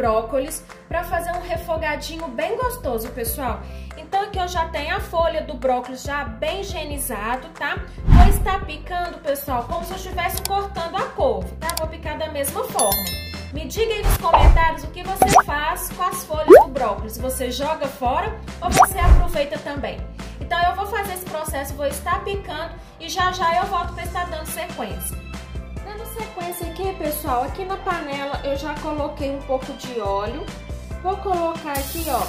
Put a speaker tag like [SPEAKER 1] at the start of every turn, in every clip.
[SPEAKER 1] brócolis para fazer um refogadinho bem gostoso, pessoal. Então aqui eu já tenho a folha do brócolis já bem higienizado, tá? Vou estar picando, pessoal, como se eu estivesse cortando a couve, tá? Vou picar da mesma forma. Me diga aí nos comentários o que você faz com as folhas do brócolis. Você joga fora ou você aproveita também? Então eu vou fazer esse processo, vou estar picando e já já eu volto para estar dando sequência. Pessoal, aqui na panela eu já coloquei um pouco de óleo. Vou colocar aqui, ó,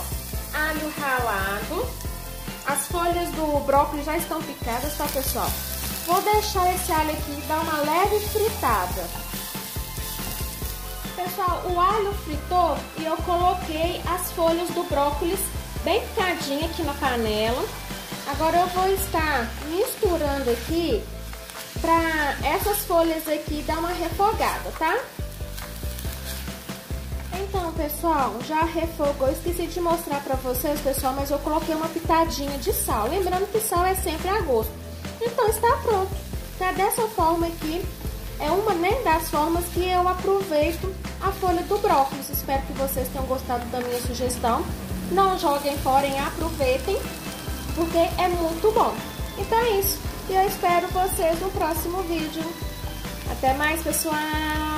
[SPEAKER 1] alho ralado. As folhas do brócolis já estão picadas, tá, pessoal? Vou deixar esse alho aqui dar uma leve fritada. Pessoal, o alho fritou e eu coloquei as folhas do brócolis bem picadinha aqui na panela. Agora eu vou estar misturando aqui para essas folhas aqui dar uma refogada, tá? Então, pessoal, já refogou. Esqueci de mostrar para vocês, pessoal, mas eu coloquei uma pitadinha de sal. Lembrando que sal é sempre a gosto. Então, está pronto. Tá dessa forma aqui. É uma né, das formas que eu aproveito a folha do brócolis. Espero que vocês tenham gostado da minha sugestão. Não joguem fora e aproveitem, porque é muito bom. Então é isso. E eu espero vocês no próximo vídeo. Até mais, pessoal!